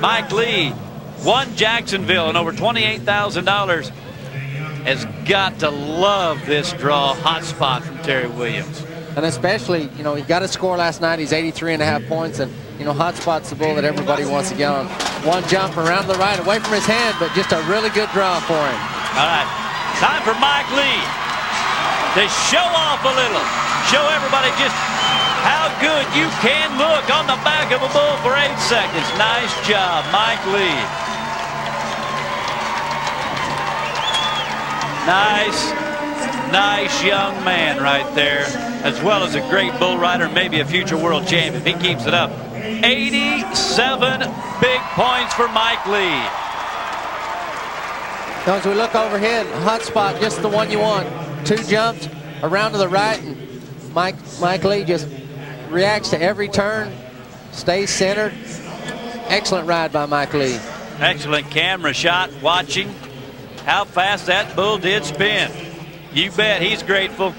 Mike Lee won Jacksonville and over $28,000 has got to love this draw hot spot from Terry Williams. And especially, you know, he got a score last night. He's 83 and a half points. And, you know, hot spot's the bull that everybody wants to get on. One jump around the right, away from his hand, but just a really good draw for him. All right. Time for Mike Lee to show off a little. Show everybody just how good you can look on the back of a bull for eight seconds. Nice job, Mike Lee. Nice, nice young man right there, as well as a great bull rider, maybe a future world champion if he keeps it up. 87 big points for Mike Lee. Now as we look overhead, hot spot, just the one you want. Two jumps around to the right, and Mike, Mike Lee just reacts to every turn, stays centered. Excellent ride by Mike Lee. Excellent camera shot, watching how fast that bull did spin. You bet he's grateful.